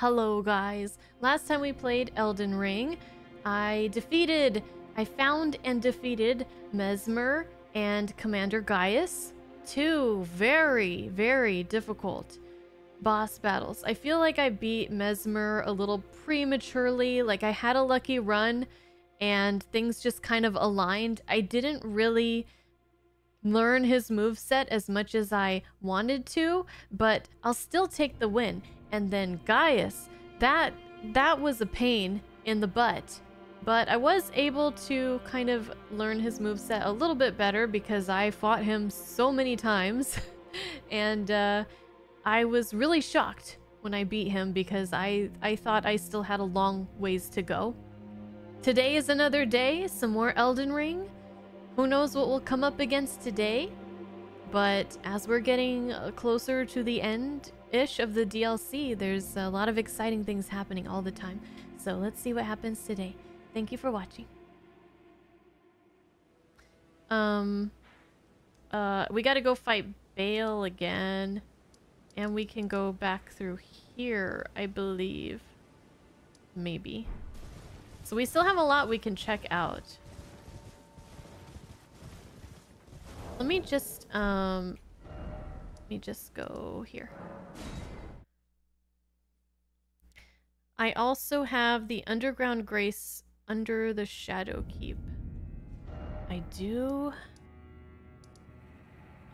Hello guys. Last time we played Elden Ring, I defeated, I found and defeated Messmer and Commander Gaius. Two very, very difficult boss battles. I feel like I beat Messmer a little prematurely, like I had a lucky run and things just kind of aligned. I didn't really learn his move set as much as I wanted to, but I'll still take the win. And then Gaius, that that was a pain in the butt. But I was able to kind of learn his move set a little bit better because I fought him so many times. and uh, I was really shocked when I beat him because I, I thought I still had a long ways to go. Today is another day, some more Elden Ring. Who knows what we'll come up against today? But as we're getting uh, closer to the end-ish of the DLC, there's a lot of exciting things happening all the time. So let's see what happens today. Thank you for watching. Um, uh, we gotta go fight Bayle again. And we can go back through here, I believe. Maybe. So we still have a lot we can check out. Let me just, um, me just go here. I also have the Underground Grace under the Shadow Keep. I do?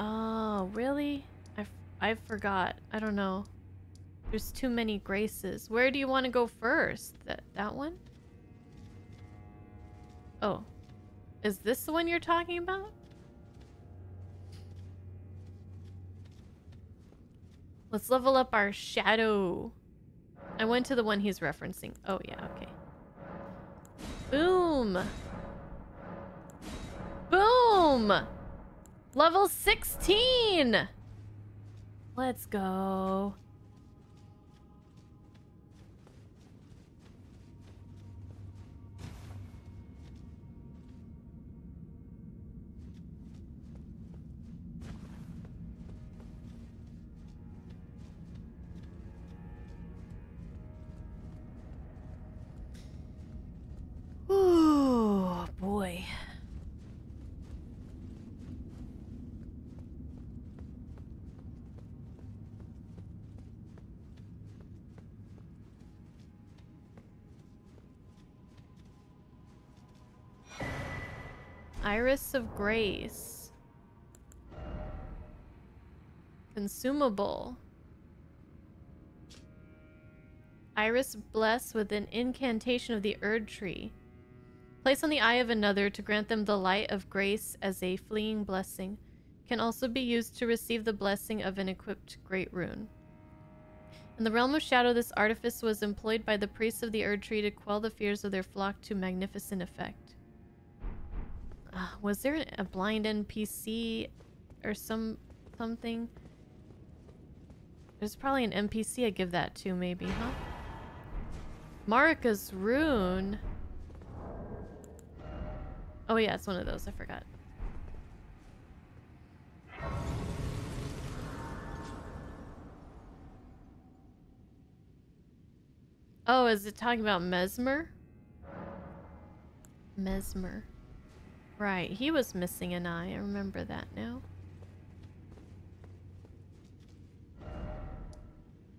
Oh, really? I, I forgot. I don't know. There's too many graces. Where do you want to go first? That, that one? Oh. Is this the one you're talking about? Let's level up our shadow. I went to the one he's referencing. Oh, yeah, okay. Boom! Boom! Level 16! Let's go. Iris of Grace. Consumable. Iris bless with an incantation of the Erdtree. Place on the eye of another to grant them the light of grace as a fleeing blessing. Can also be used to receive the blessing of an equipped great rune. In the realm of shadow, this artifice was employed by the priests of the Erdtree to quell the fears of their flock to magnificent effect. Uh, was there a blind NPC or some something? There's probably an NPC I give that to, maybe, huh? Marika's rune. Oh yeah, it's one of those. I forgot. Oh, is it talking about Mesmer? Messmer. Right, he was missing an eye. I remember that now.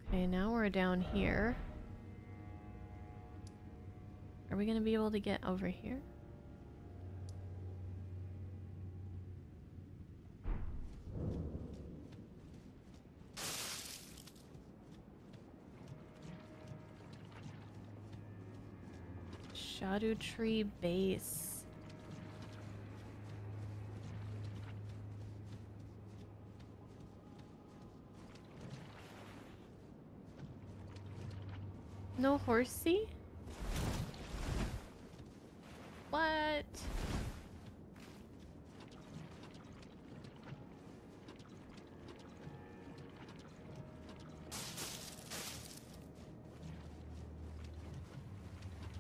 Okay, now we're down here. Are we going to be able to get over here? Scadutree Base. No horsey? What?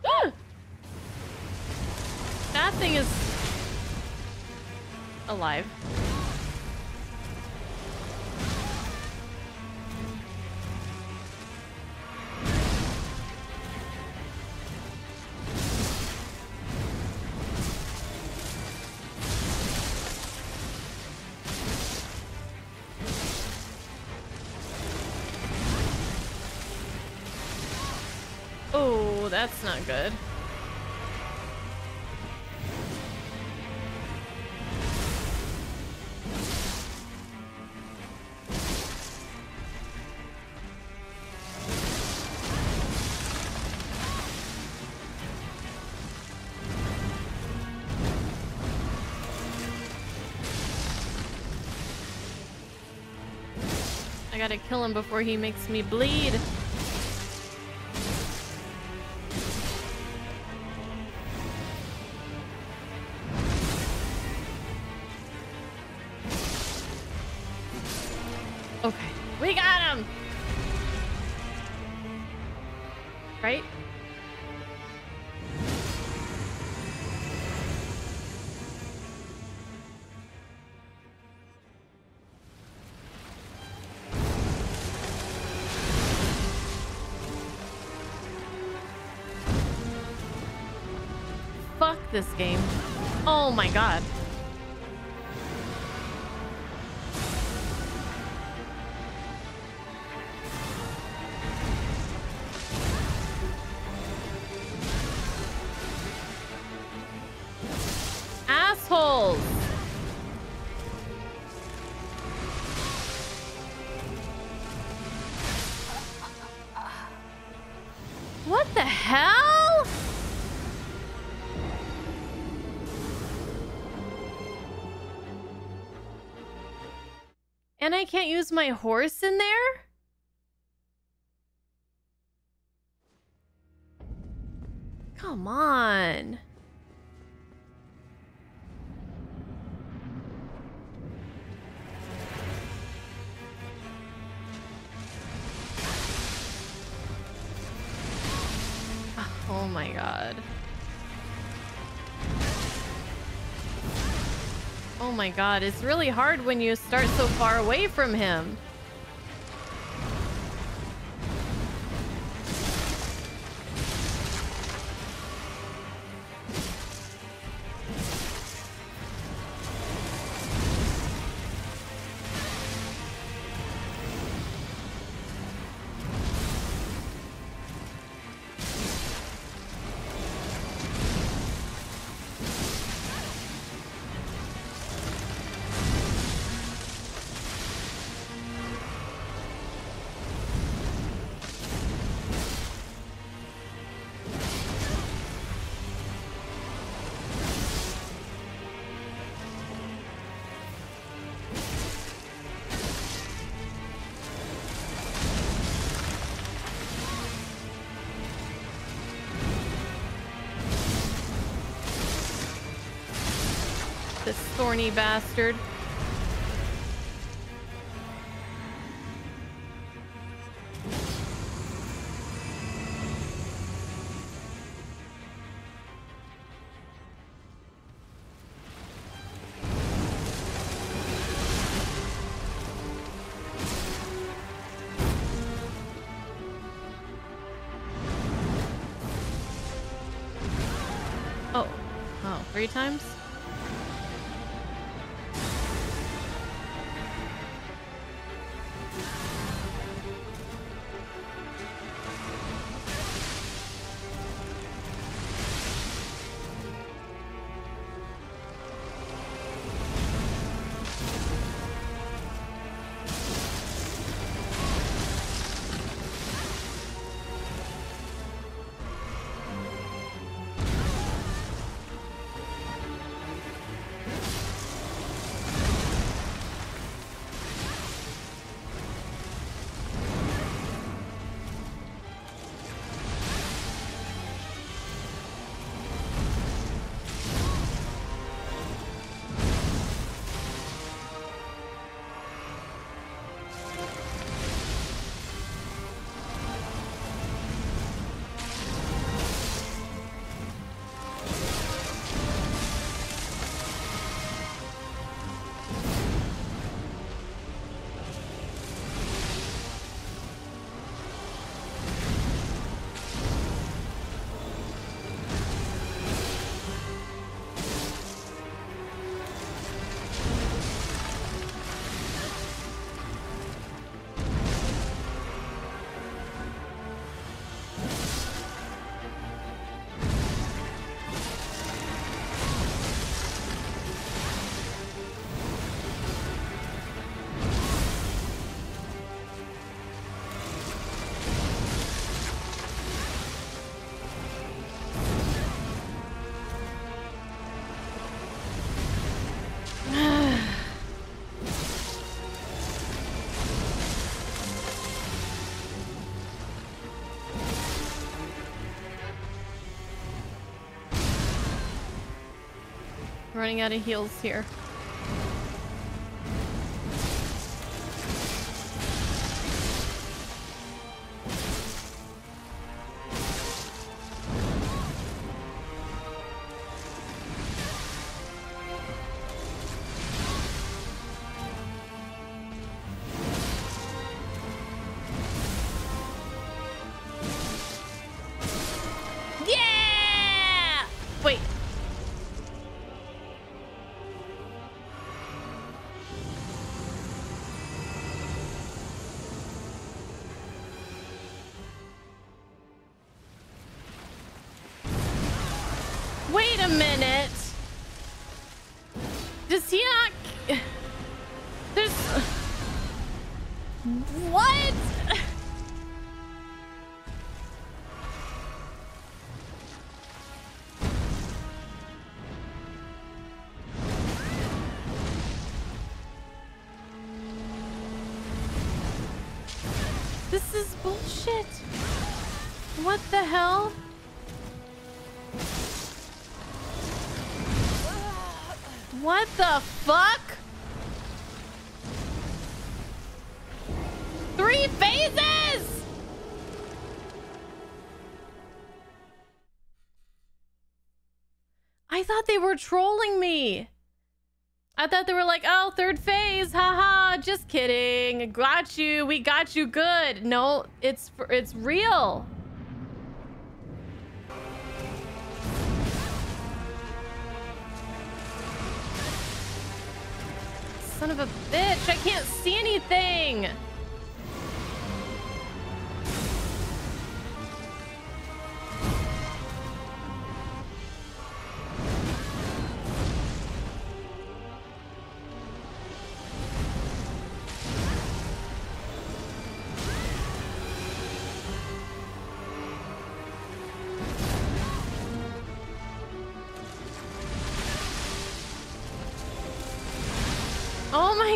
That thing is alive. That's not good. I gotta kill him before he makes me bleed. This game. Oh my god. Can't use my horse in there? My god, it's really hard when you start so far away from him. This thorny bastard. Oh, oh, three times? Running out of heals here. The hell? What the fuck? Three phases? I thought they were trolling me. I thought they were like, oh, third phase, haha, just kidding. Got you, we got you good. No, it's it's real. Son of a bitch, I can't see anything.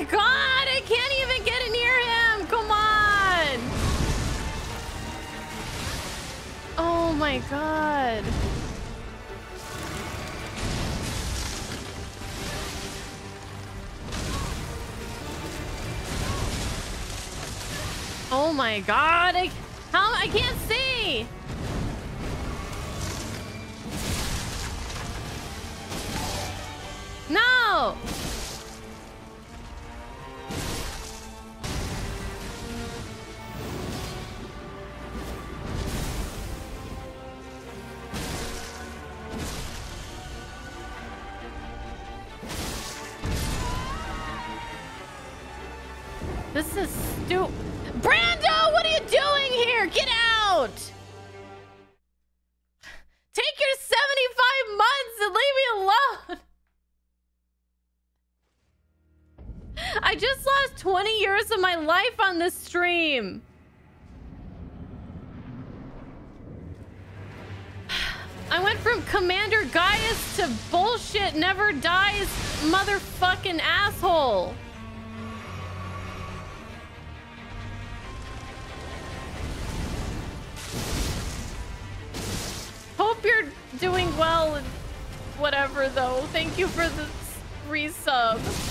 God, I can't even get it near him. Come on. Oh my god. Oh my god. I, how I can't see. No. This stream. I went from Commander Gaius to bullshit never dies motherfucking asshole. Hope you're doing well and whatever though. Thank you for the resub.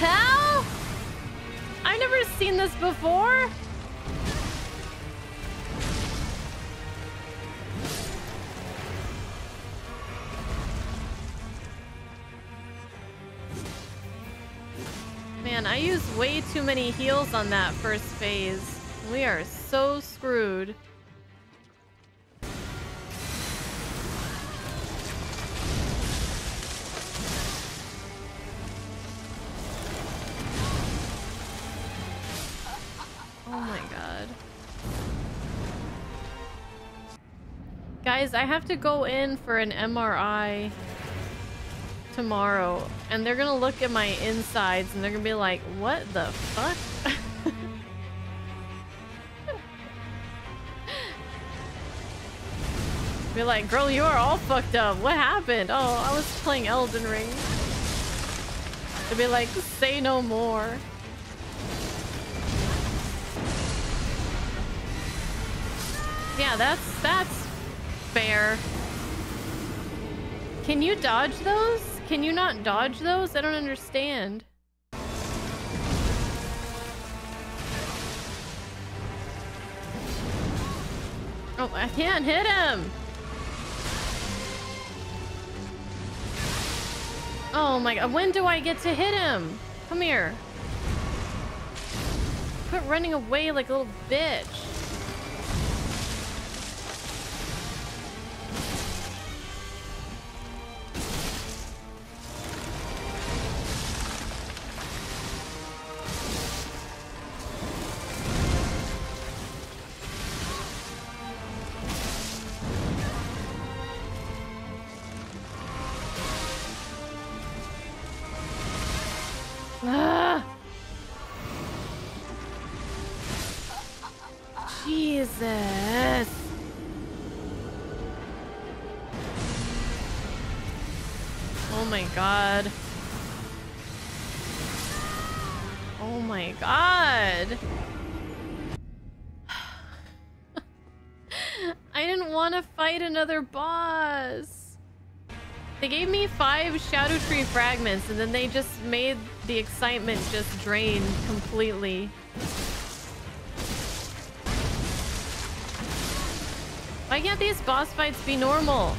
Hell? I've never seen this before. Man, I used way too many heals on that first phase. We are so screwed. I have to go in for an MRI tomorrow, and they're gonna look at my insides and they're gonna be like, what the fuck? be like, girl, you are all fucked up. What happened? Oh, I was playing Elden Ring. They'd be like, say no more. Yeah, that's that's fair. Can you dodge those? Can you not dodge those? I don't understand. Oh, I can't hit him! Oh my god, when do I get to hit him? Come here. Quit running away like a little bitch. Another boss. They gave me five Shadow Tree fragments and then they just made the excitement just drain completely. Why can't these boss fights be normal?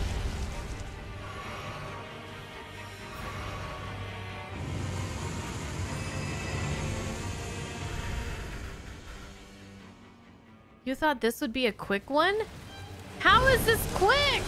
You thought this would be a quick one? How is this quick?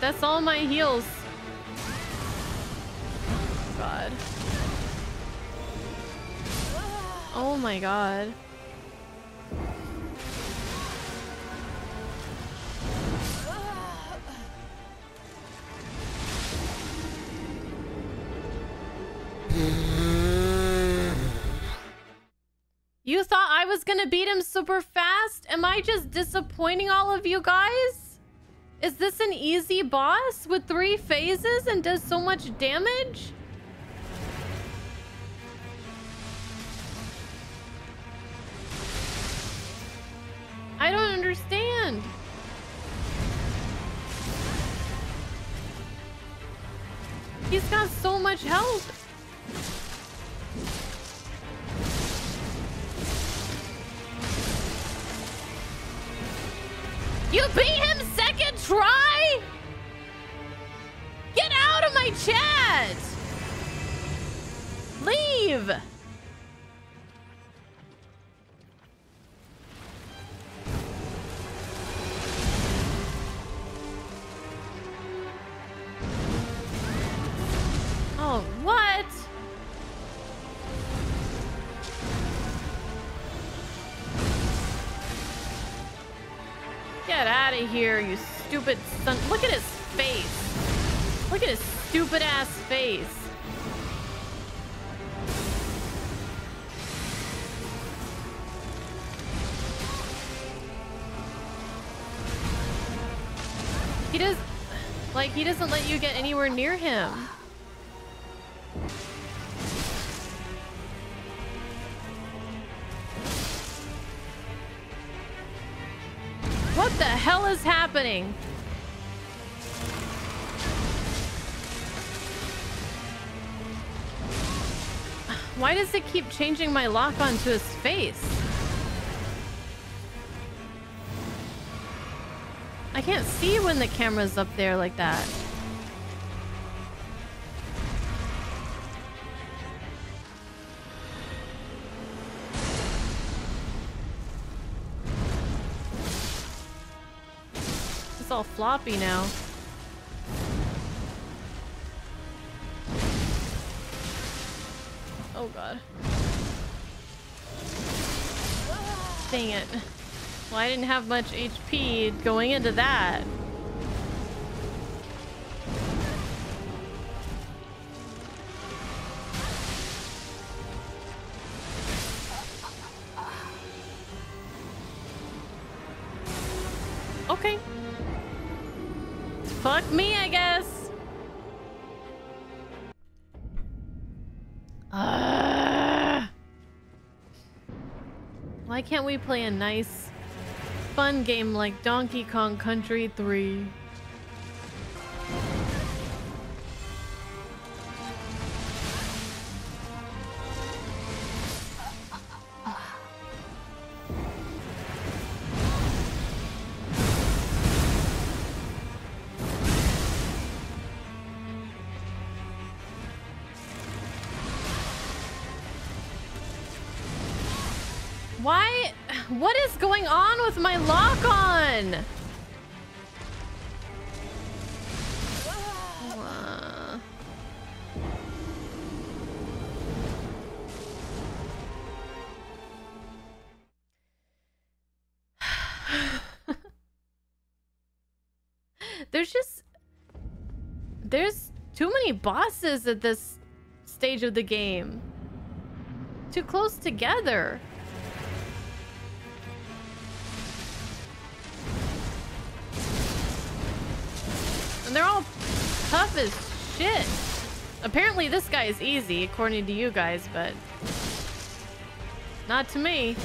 That's all my heals. god. Oh my god. You thought I was gonna beat him super fast? Am I just disappointing all of you guys? Is this an easy boss with three phases and does so much damage? I don't understand. He's got so much health. You beat him second try? Get out of my chat! Leave! Anywhere near him. What the hell is happening? Why does it keep changing my lock onto his face? I can't see when the camera's up there like that. All floppy now. Oh god. Dang it. Well, I didn't have much HP going into that. Why can't we play a nice, fun game like Donkey Kong Country 3? With my lock on? There's just... There's too many bosses at this stage of the game. Too close together. Tough as shit. Apparently this guy is easy, according to you guys, but... Not to me.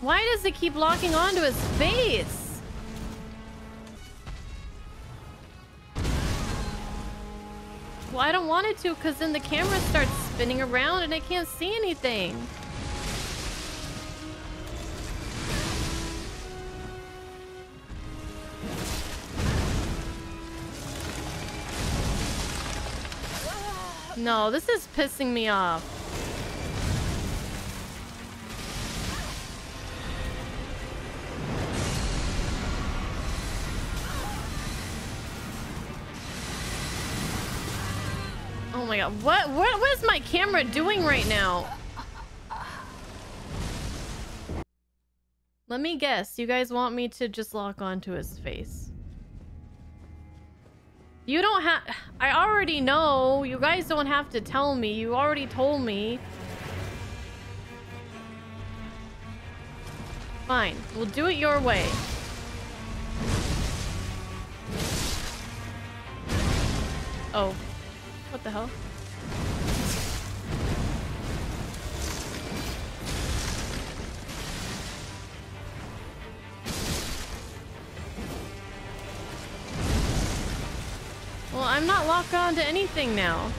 Why does it keep locking onto his face? Well, I don't want it to because then the camera starts spinning around and I can't see anything. No, this is pissing me off. Oh my god, what, what, what is my camera doing right now? Let me guess, you guys want me to just lock onto his face. You don't have... I already know. You guys don't have to tell me. You already told me. Fine. We'll do it your way. Oh. What the hell? Well, I'm not locked on to anything now.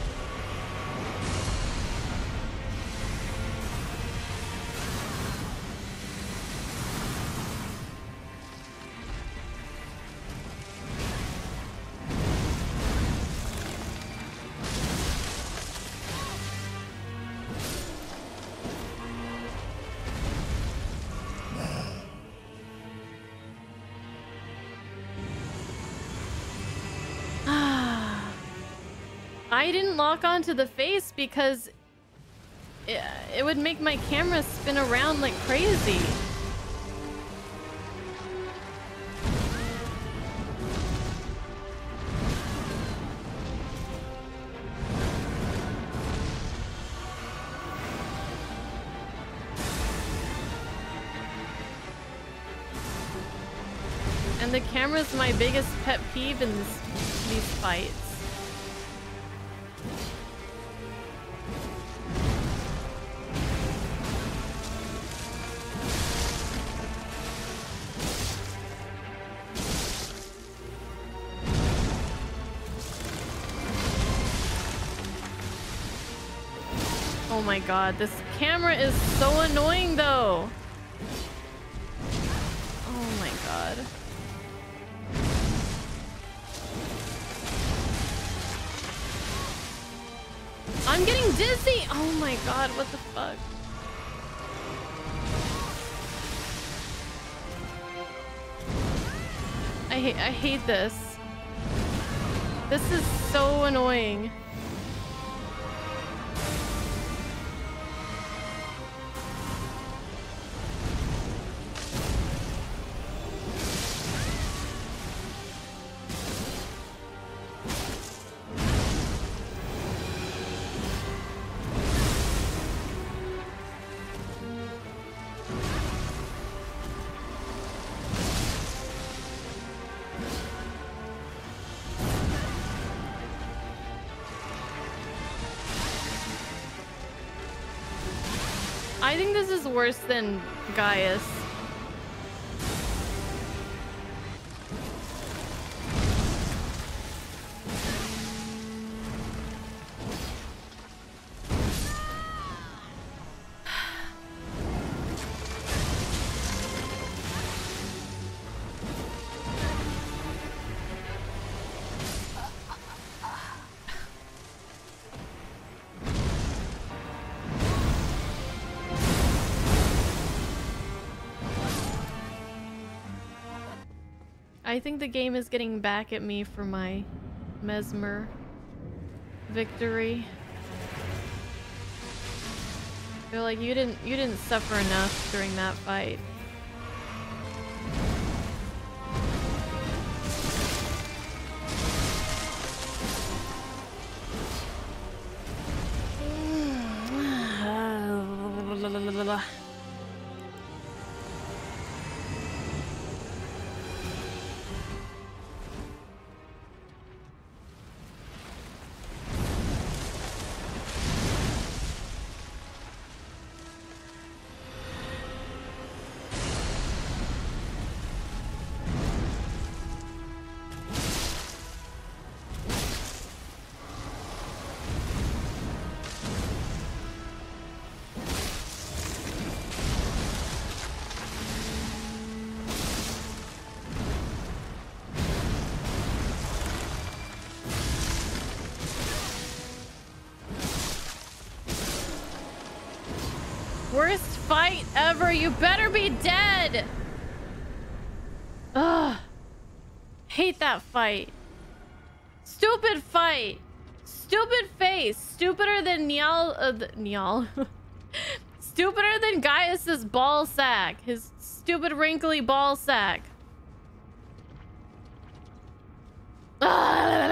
Lock onto the face because it, it would make my camera spin around like crazy. And the camera's my biggest pet peeve in this, these fights. Oh my god, this camera is so annoying though. Oh my god. I'm getting dizzy! Oh my god, what the fuck? I hate I hate this. This is so annoying. Worse than Gaius. I think the game is getting back at me for my Messmer victory. They're like, you didn't you didn't suffer enough during that fight. Fight ever. You better be dead. Ugh. Hate that fight. Stupid fight. Stupid face. Stupider than Niall. Uh, Niall. Stupider than Gaius's ball sack. His stupid wrinkly ball sack. Ugh.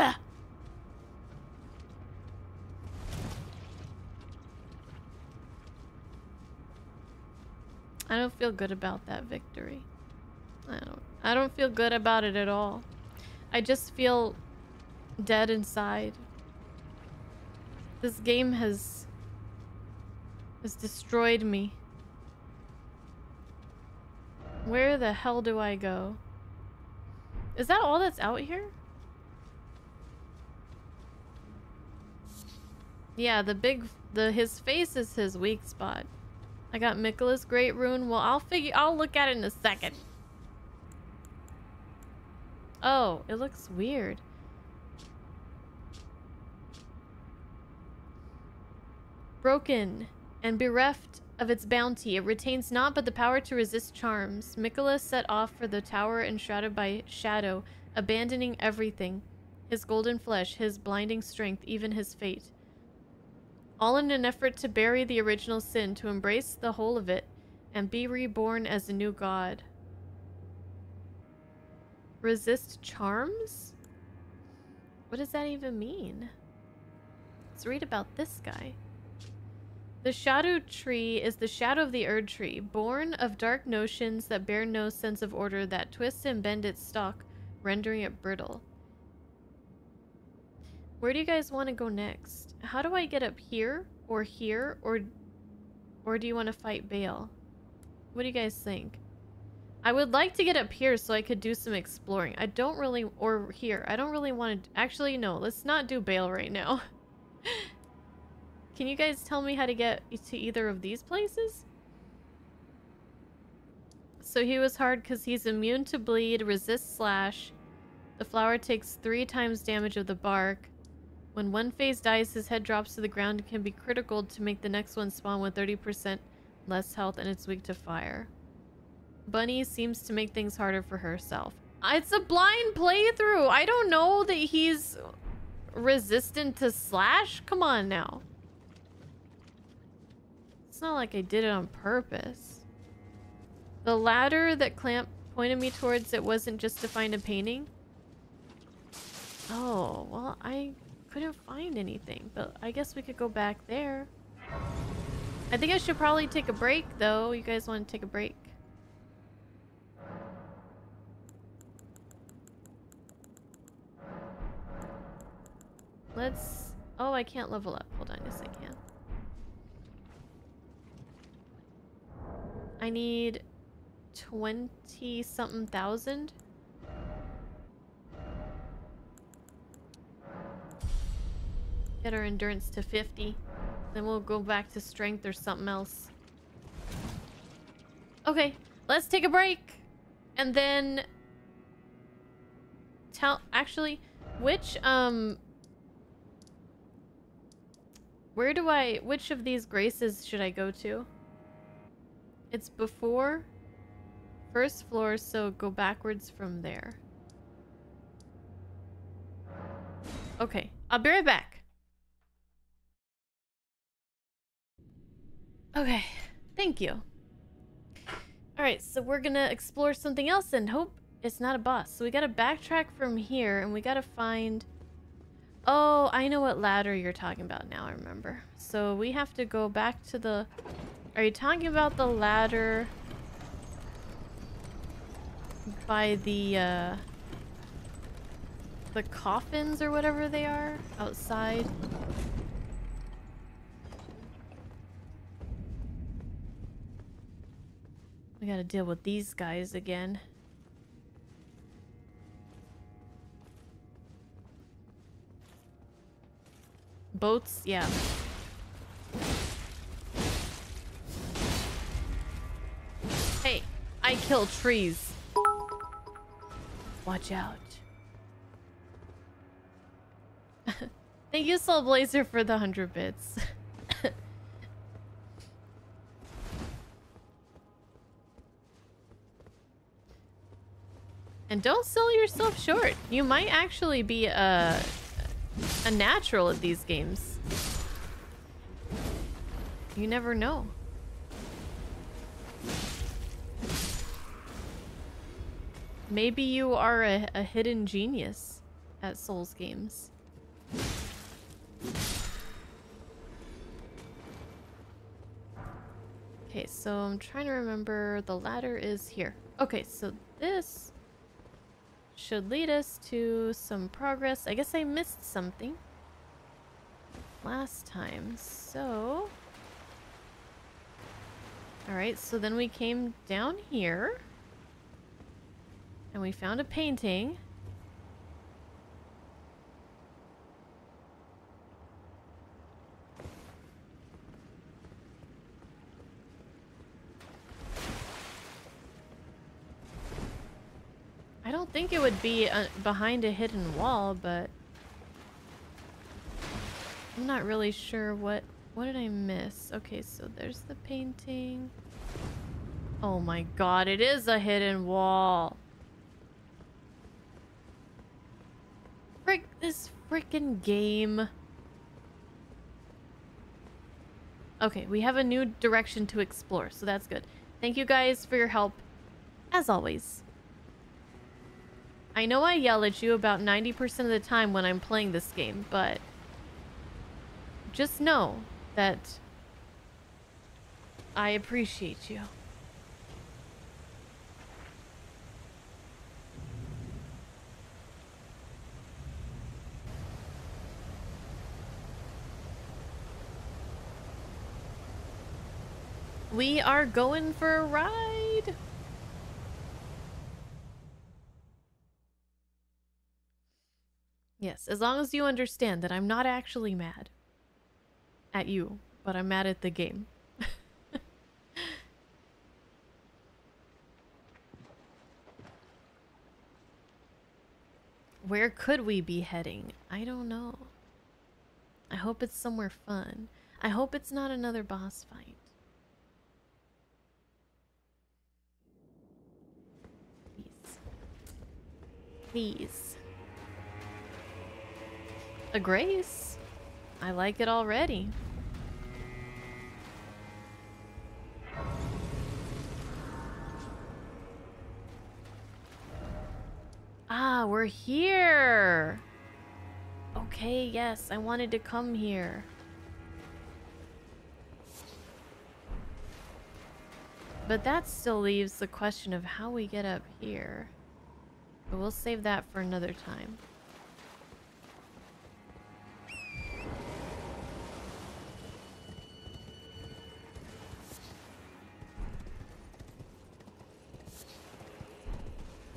I don't feel good about that victory. I don't I don't feel good about it at all. I just feel dead inside. This game has has destroyed me. Where the hell do I go? Is that all that's out here? Yeah, the big the his face is his weak spot. I got Miquella's Great Rune. Well, I'll figure- I'll look at it in a second. Oh, it looks weird. Broken and bereft of its bounty, it retains not but the power to resist charms. Miquella set off for the tower enshrouded by shadow, abandoning everything. His golden flesh, his blinding strength, even his fate all in an effort to bury the original sin, to embrace the whole of it, and be reborn as a new god. Resist charms? What does that even mean? Let's read about this guy. The shadow tree is the shadow of the Erdtree, born of dark notions that bear no sense of order, that twist and bend its stalk, rendering it brittle. Where do you guys want to go next? How do I get up here or here or or do you want to fight Bayle? What do you guys think? I would like to get up here so I could do some exploring. I don't really or here. I don't really want to actually no, let's not do Bayle right now. Can you guys tell me how to get to either of these places? So he was hard because he's immune to bleed, resist slash. The flower takes three times damage of the bark. When one phase dies, his head drops to the ground and can be critical to make the next one spawn with 30% less health and it's weak to fire. Bunny seems to make things harder for herself. It's a blind playthrough. I don't know that he's resistant to slash. Come on now. It's not like I did it on purpose. The ladder that Clamp pointed me towards, it wasn't just to find a painting. Oh, well, I couldn't find anything, but I guess we could go back there. I think I should probably take a break, though. You guys want to take a break? Let's... Oh, I can't level up. Hold on, yes I can. I need 20 something thousand. Get our endurance to 50. Then we'll go back to strength or something else. Okay, let's take a break. And then... Tell... Actually, which, um... Where do I... Which of these graces should I go to? It's before first floor, so go backwards from there. Okay, I'll be right back. Okay, thank you. Alright, so we're gonna explore something else and hope it's not a boss. So we gotta backtrack from here and we gotta find... Oh, I know what ladder you're talking about now, I remember. So we have to go back to the... Are you talking about the ladder by the, uh... The coffins or whatever they are outside? We gotta deal with these guys again. Boats? Yeah. Hey, I kill trees. Watch out. Thank you, Soul Blazer, for the 100 bits. And don't sell yourself short. You might actually be a, a natural at these games. You never know. Maybe you are a, a hidden genius at Souls games. Okay, so I'm trying to remember the ladder is here. Okay, so this should lead us to some progress. I guess I missed something last time, so... Alright, so then we came down here. And we found a painting. I don't think it would be uh, behind a hidden wall, but... I'm not really sure what... What did I miss? Okay, so there's the painting. Oh my god, it is a hidden wall. Frick, this freaking game. Okay, we have a new direction to explore, so that's good. Thank you guys for your help, as always. I know I yell at you about 90% of the time when I'm playing this game, but just know that I appreciate you. We are going for a ride. Yes, as long as you understand that I'm not actually mad at you, but I'm mad at the game. Where could we be heading? I don't know. I hope it's somewhere fun. I hope it's not another boss fight. Please. Please. A grace? I like it already. Ah, we're here. Okay, yes, I wanted to come here. But that still leaves the question of how we get up here. But we'll save that for another time.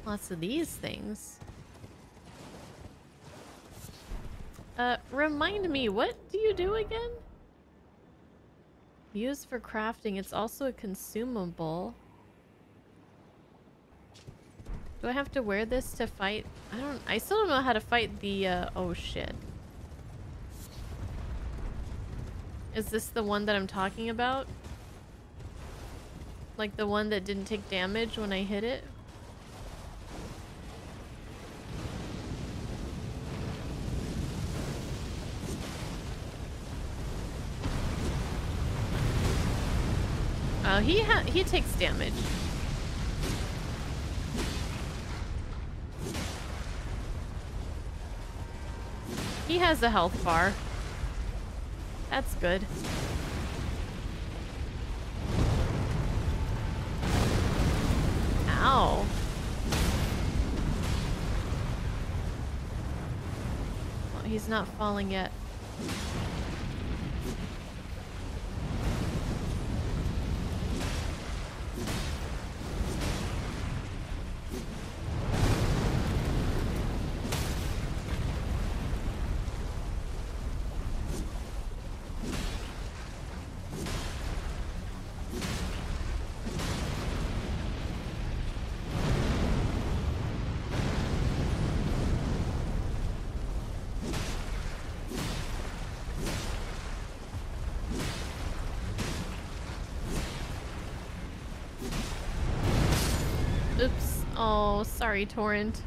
Lots of these things. Uh, remind me, what do you do again? Used for crafting, it's also a consumable. Do I have to wear this to fight? I don't- I still don't know how to fight the, uh, oh shit. Is this the one that I'm talking about? Like the one that didn't take damage when I hit it? Oh, he he takes damage. He has a health bar. That's good. Ow. Well, he's not falling yet. Sorry, Torrent.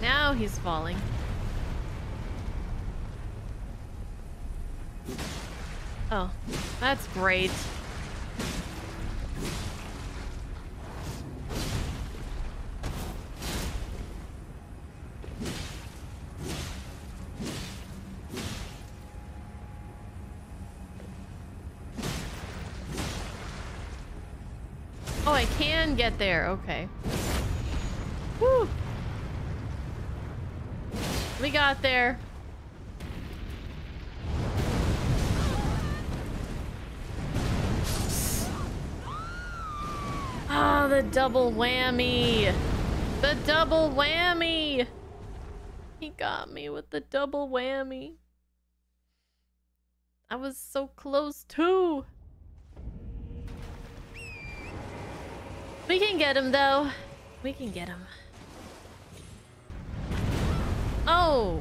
Now he's falling. Oh, that's great. Get there. Okay. Woo! We got there. Oh, the double whammy. The double whammy. He got me with the double whammy. I was so close too. We can get him though. We can get him. Oh.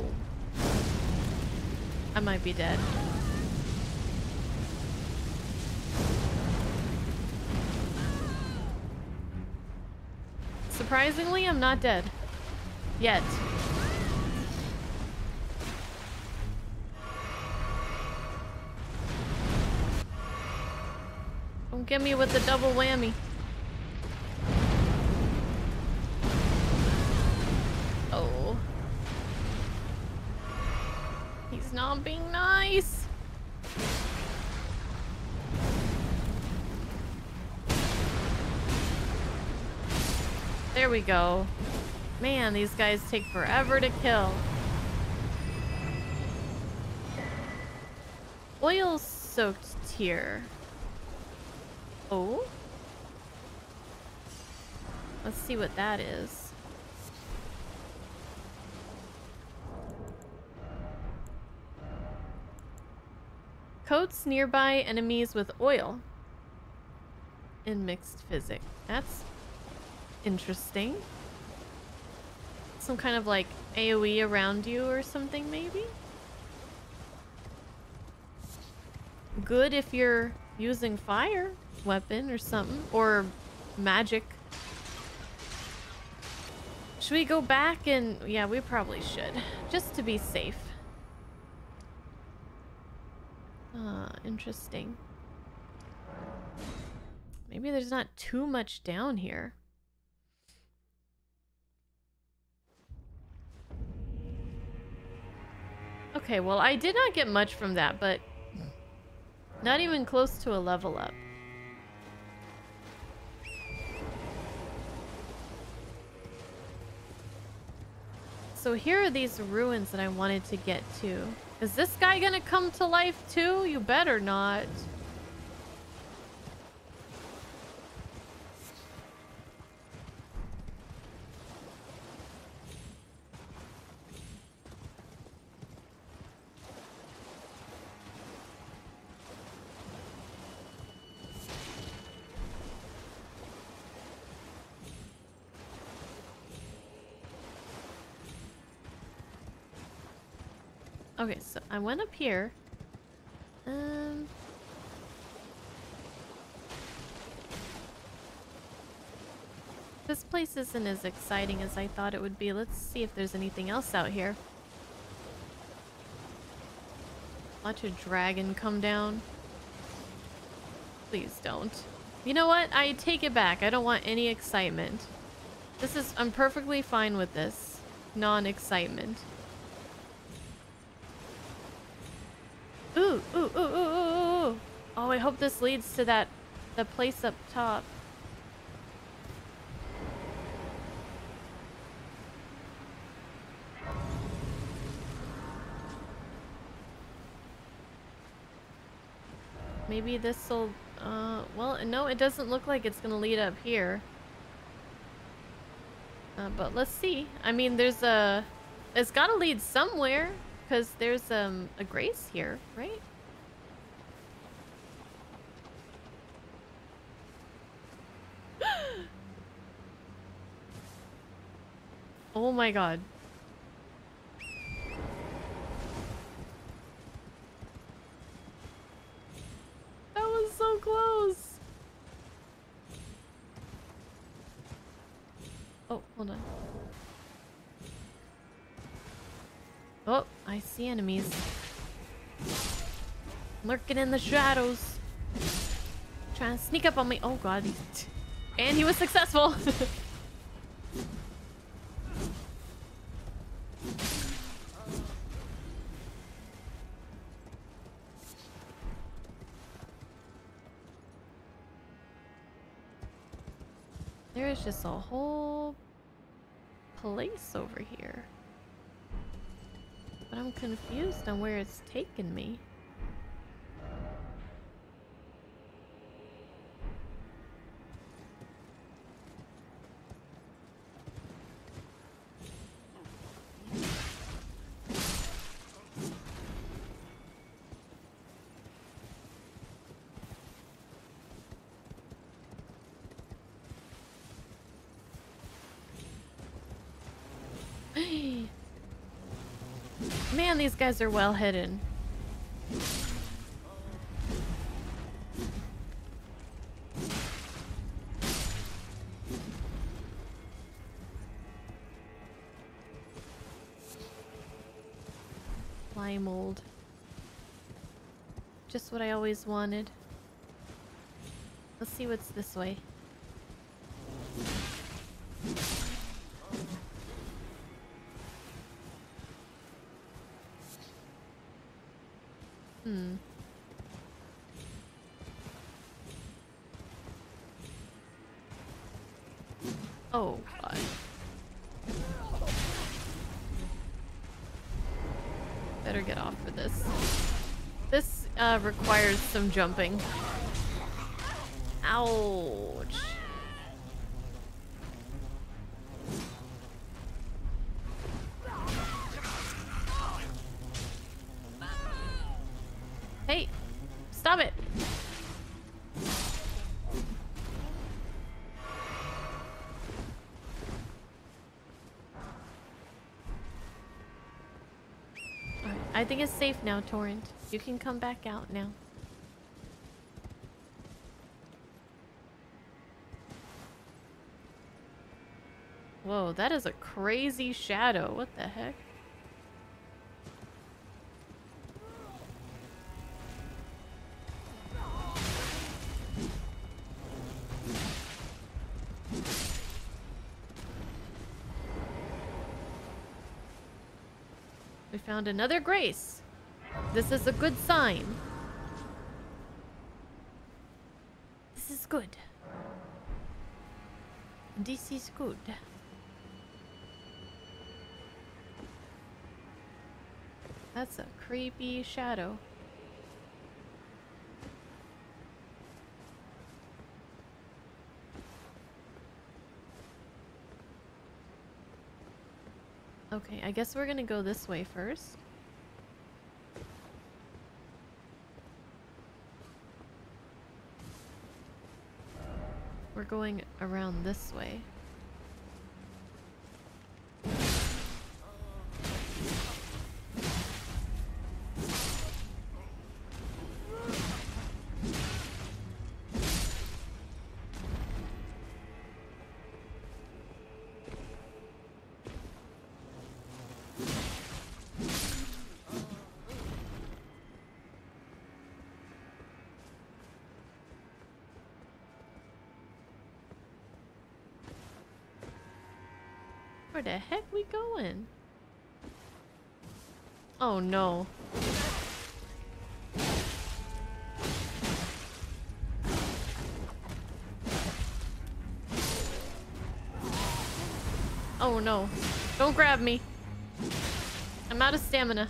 I might be dead. Surprisingly, I'm not dead. Yet. Don't get me with the double whammy. we go. Man, these guys take forever to kill. Oil-soaked tear. Oh? Let's see what that is. Coats nearby enemies with oil. In mixed physics. That's interesting. Some kind of like AoE around you or something maybe? Good if you're using fire weapon or something. Or magic. Should we go back and... Yeah, we probably should. Just to be safe. Ah, interesting. Maybe there's not too much down here. Okay, well, I did not get much from that, but not even close to a level up. So here are these ruins that I wanted to get to. Is this guy gonna come to life too? You better not. Okay, so I went up here. Um... This place isn't as exciting as I thought it would be. Let's see if there's anything else out here. Watch a dragon come down. Please don't. You know what? I take it back. I don't want any excitement. This is... I'm perfectly fine with this. Non-excitement. Ooh, ooh, ooh, ooh, ooh, ooh. Oh, I hope this leads to that, the place up top. Maybe this'll, uh, well, no, it doesn't look like it's gonna lead up here. Uh, but let's see. I mean, there's a, it's gotta lead somewhere. Because there's um a grace here, right? oh my god. That was so close. Oh, hold on. Oh, I see enemies. Lurking in the shadows. Trying to sneak up on me. Oh god. And he was successful. there is just a whole place over here. But I'm confused on where it's taken me. Man, these guys are well hidden. Fly mold. Just what I always wanted. Let's see what's this way. Hmm. Oh, God. Better get off for this. This uh, requires some jumping. Ouch. I think it's safe now, Torrent. You can come back out now. Whoa, that is a crazy shadow. What the heck? We found another grace. This is a good sign. This is good. This is good. That's a creepy shadow. Okay, I guess we're gonna go this way first. We're going around this way. Where the heck we going? Oh no. Oh no. Don't grab me. I'm out of stamina.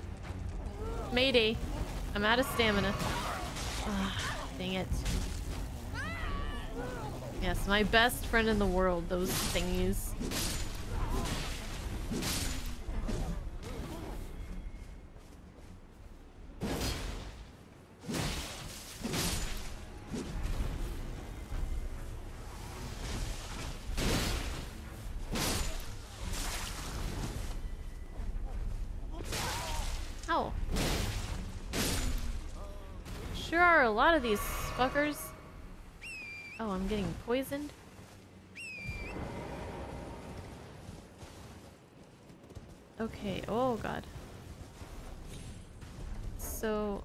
Mayday. I'm out of stamina. Ah, dang it. Yes, my best friend in the world, those thingies. These fuckers. Oh, I'm getting poisoned. Okay, oh god. So...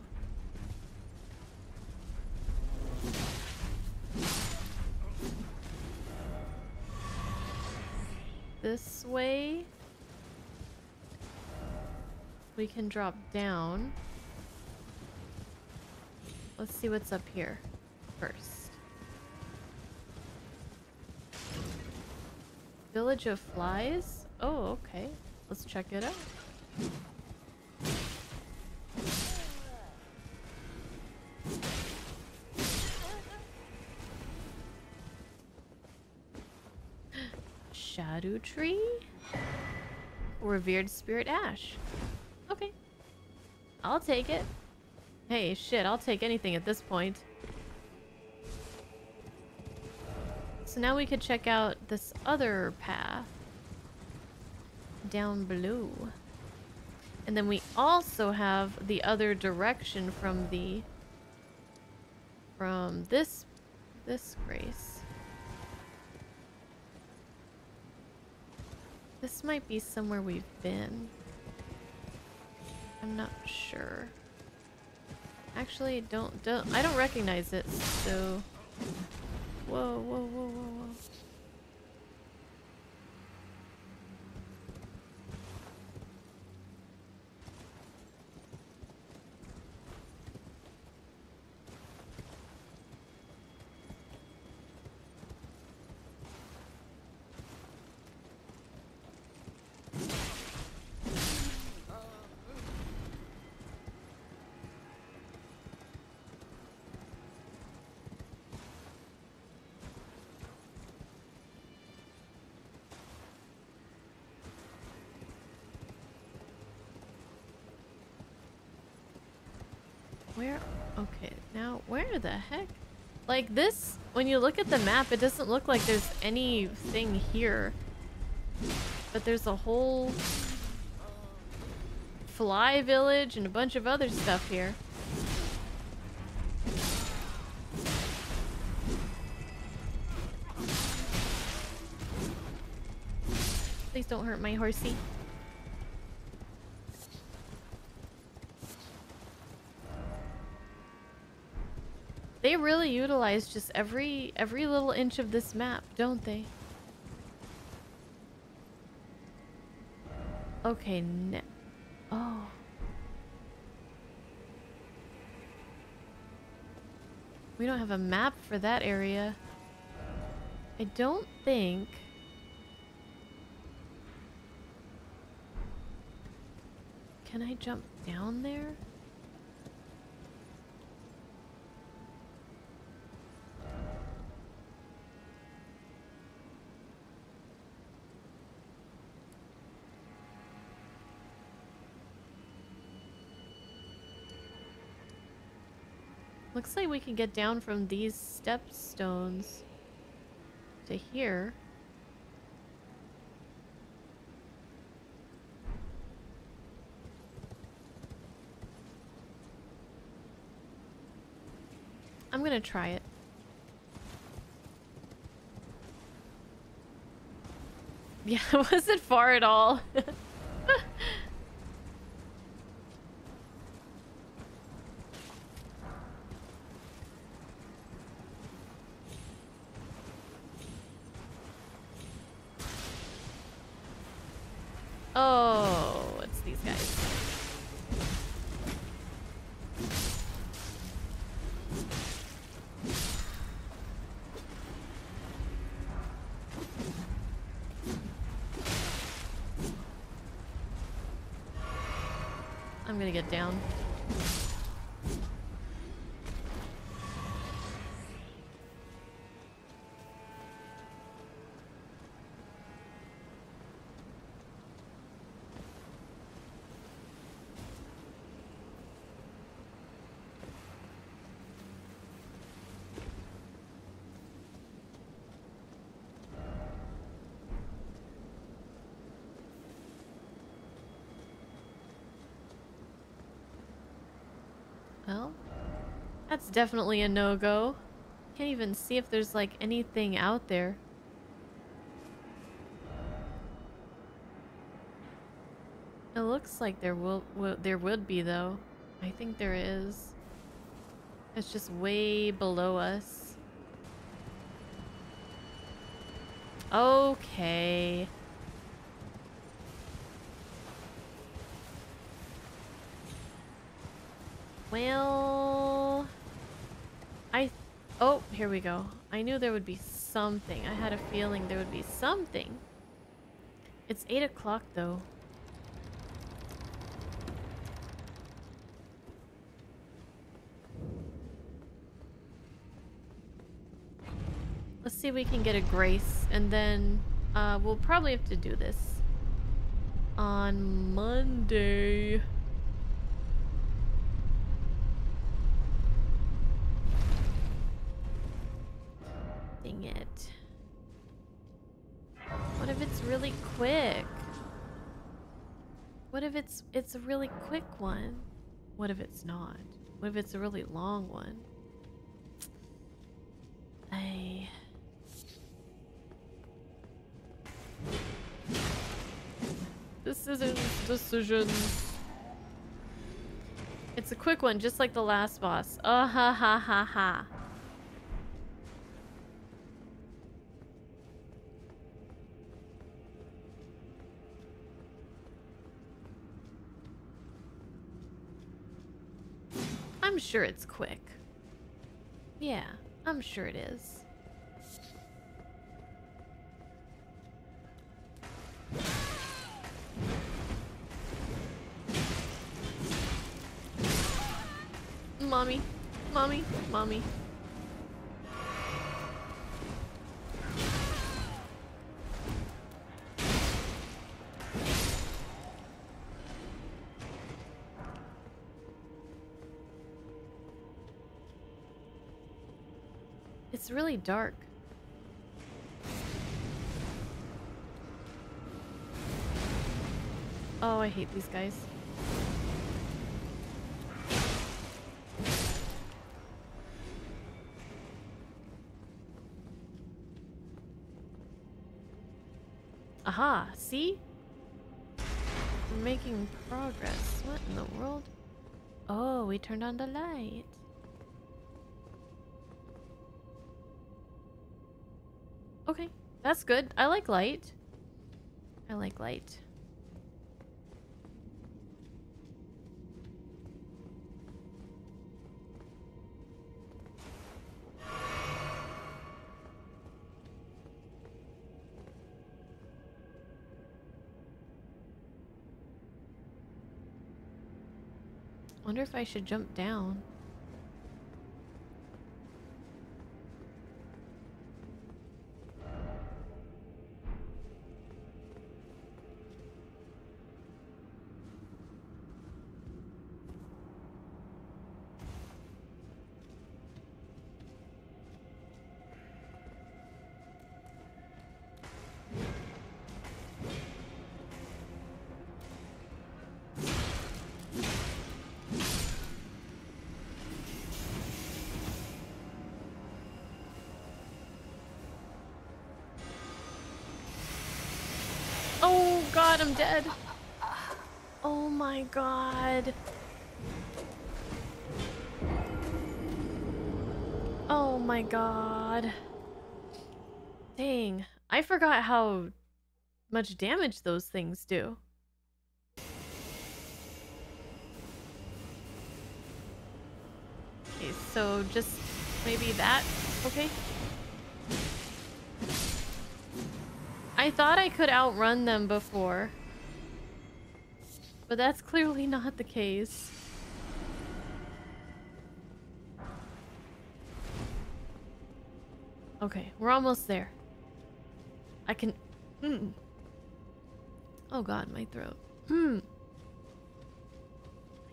This way... We can drop down. Let's see what's up here first. Village of Flies? Oh, okay. Let's check it out. Shadow Tree? Revered Spirit Ash. Okay. I'll take it. Hey, shit, I'll take anything at this point. So now we could check out this other path. Down below. And then we also have the other direction from the... From this... This grace. This might be somewhere we've been. I'm not sure. Actually, don't, don't, I don't recognize it, so... Whoa, whoa, whoa, whoa, whoa. Where? Okay, now where the heck? Like this, when you look at the map, it doesn't look like there's anything here. But there's a whole fly village and a bunch of other stuff here. Please don't hurt my horsey. Really utilize just every every little inch of this map, don't they? Okay, ne oh. We don't have a map for that area. I don't think... Can I jump down there? Looks like we can get down from these stepstones to here. I'm gonna try it. Yeah, it far at all? down. Well, definitely a no-go. Can't even see if there's like anything out there. It looks like there will, will there would be though. I think there is. It's just way below us. Okay. Well... Oh, here we go. I knew there would be something. I had a feeling there would be something. It's 8 o'clock, though. Let's see if we can get a grace, and then uh, we'll probably have to do this on Monday. It's a really quick one? What if it's not? What if it's a really long one? I This isn't decisions. It's a quick one, just like the last boss. Uh ha ha ha ha. Sure it's quick. Yeah, I'm sure it is. Mommy, mommy, mommy. It's really dark. Oh, I hate these guys. Aha, see? We're making progress. What in the world? Oh, we turned on the light. Okay, that's good. I like light. I like light. wonder if I should jump down. Dead. Oh my god. Oh my god. Dang. I forgot how much damage those things do. Okay, so just maybe that. Okay. I thought I could outrun them before. But that's clearly not the case. Okay, we're almost there. I can... Mm. Oh god, my throat. Hmm.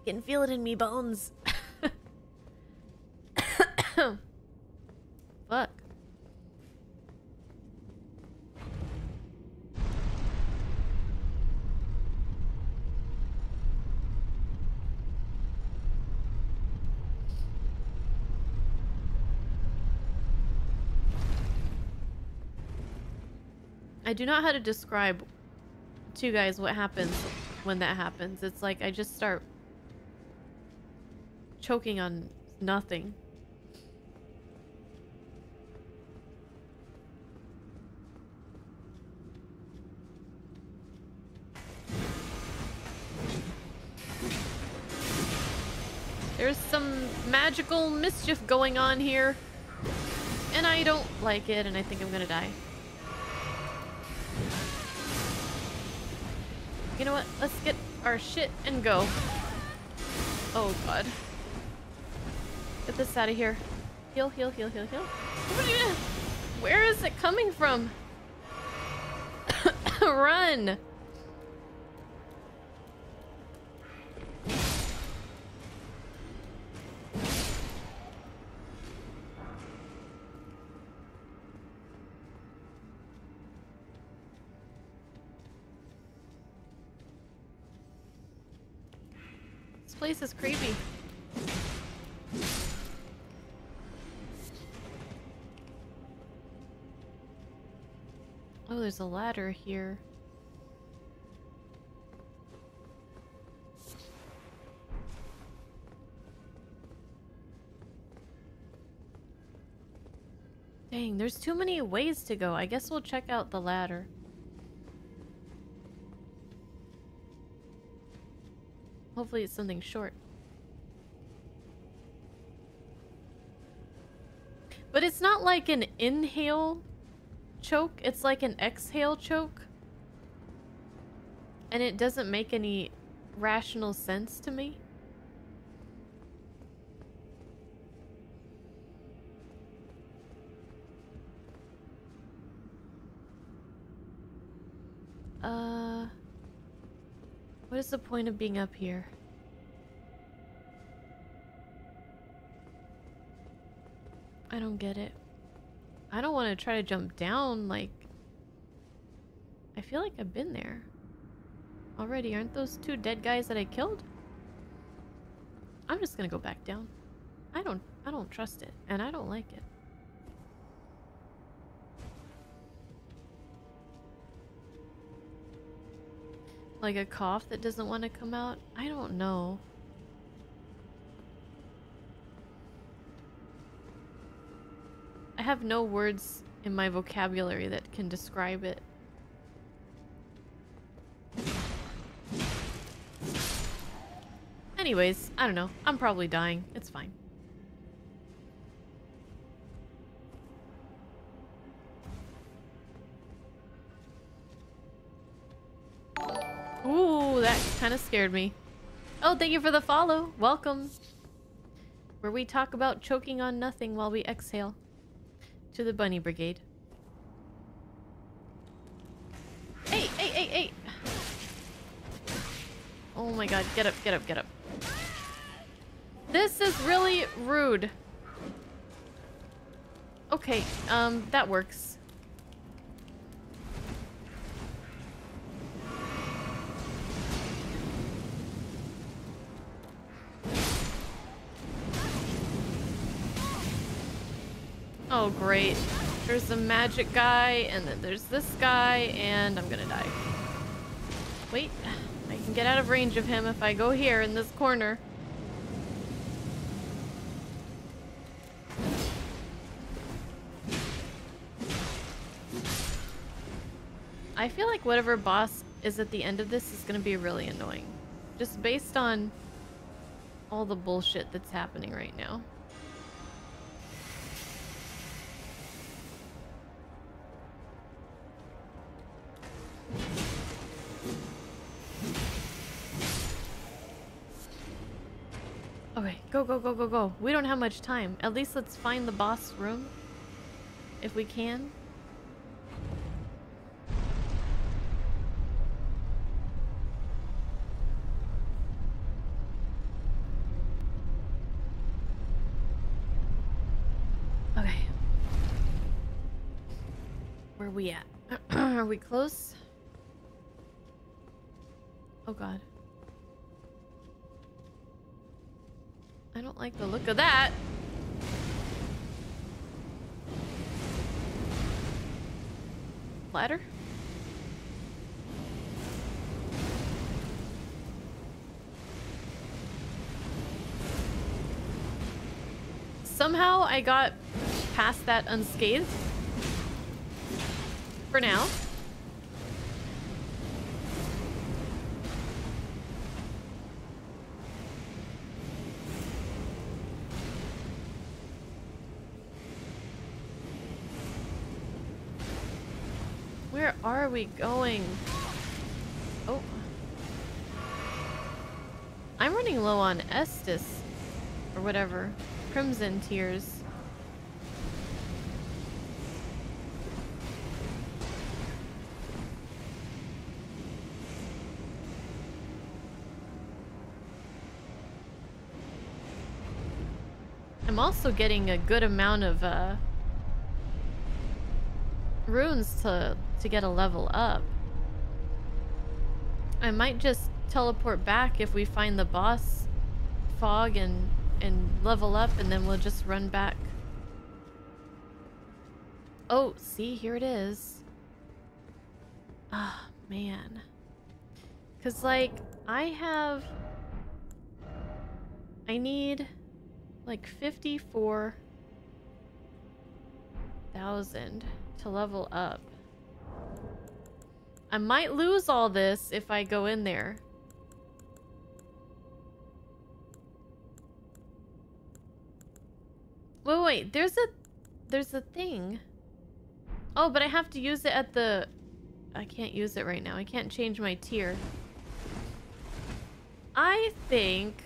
I can feel it in me bones. Fuck. I do not know how to describe to you guys what happens when that happens. It's like I just start choking on nothing. There's some magical mischief going on here. And I don't like it, and I think I'm gonna die. You know what? Let's get our shit and go. Oh god. Get this out of here. Heal, heal, heal, heal, heal. Where is it coming from? Run! Place is creepy. Oh, there's a ladder here. Dang, there's too many ways to go. I guess we'll check out the ladder. Hopefully it's something short. But it's not like an inhale choke, it's like an exhale choke. And it doesn't make any rational sense to me. Uh... What is the point of being up here? I don't get it. I don't want to try to jump down, like... I feel like I've been there. Already, aren't those two dead guys that I killed? I'm just gonna go back down. I don't I don't trust it, and I don't like it. Like a cough that doesn't want to come out? I don't know. I have no words in my vocabulary that can describe it. Anyways, I don't know. I'm probably dying. It's fine. Ooh, that kind of scared me. Oh, thank you for the follow. Welcome. Where we talk about choking on nothing while we exhale. To the bunny brigade. Hey, hey, hey, hey! Oh my god, get up, get up, get up. This is really rude. Okay, um, that works. Oh, great. There's a magic guy, and then there's this guy, and I'm gonna die. Wait, I can get out of range of him if I go here in this corner. I feel like whatever boss is at the end of this is to be really annoying. Just based on all the bullshit that's happening right now. Go, go, go, go, go. We don't have much time. At least let's find the boss room. If we can. Okay. Where are we at? Are we close? Oh god. I don't like the look of that. Ladder? Somehow I got past that unscathed for now. We going? Oh. I'm running low on Estus. Or whatever. Crimson Tears. I'm also getting a good amount of uh, runes to, to get a level up. I might just teleport back if we find the boss fog and, and level up and then we'll just run back. Oh, see, here it is. Ah, oh, man. Because, like, I have... I need like 54,000 to level up. I might lose all this if I go in there. Wait, wait, there's a there's a thing. Oh, but I have to use it at the I can't use it right now. I can't change my tear. I think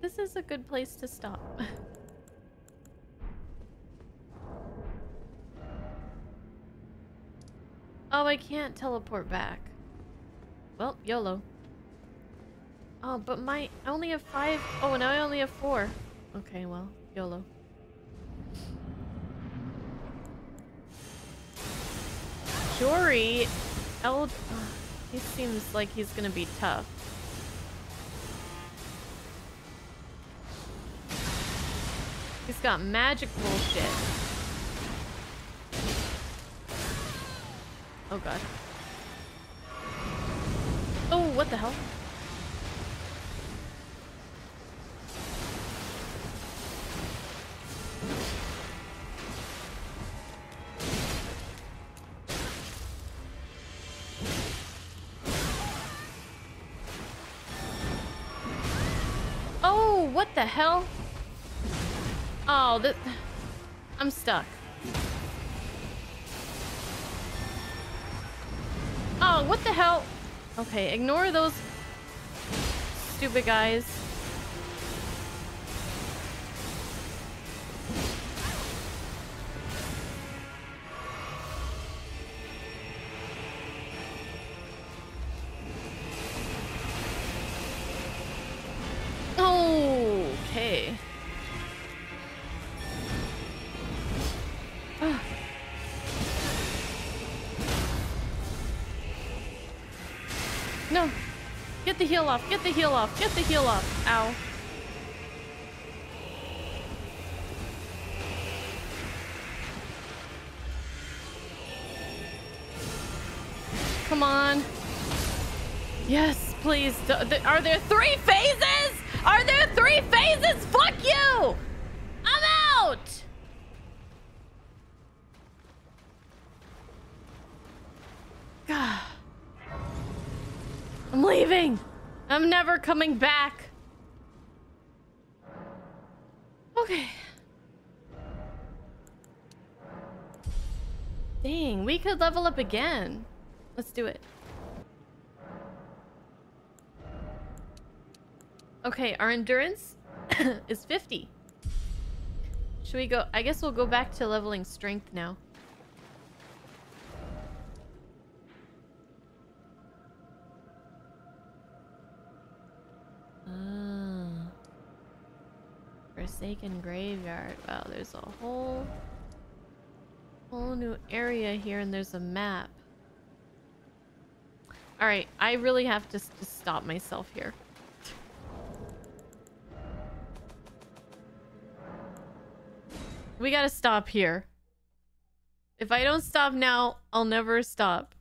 this is a good place to stop. Oh, I can't teleport back. Well, YOLO. Oh, but my... I only have five... Oh, now I only have four. Okay, well, YOLO. Jori... Eld... He seems like he's gonna be tough. He's got magic bullshit. Oh god. Oh, what the hell? Oh, what the hell? Oh, that... I'm stuck. Oh, what the hell? Okay, ignore those stupid guys. The heal off. Get the heal off. Get the heal off. Ow. Come on. Yes, please. Are there three phases? Are there three phases? Fuck you! Coming back. Okay. Dang, we could level up again. Let's do it. Okay, our endurance is 50. Should we go? I guess we'll go back to leveling strength now. Ah. Forsaken Graveyard. Wow, there's a whole whole new area here and there's a map. Alright, I really have to, to stop myself here. We gotta stop here. If I don't stop now, I'll never stop.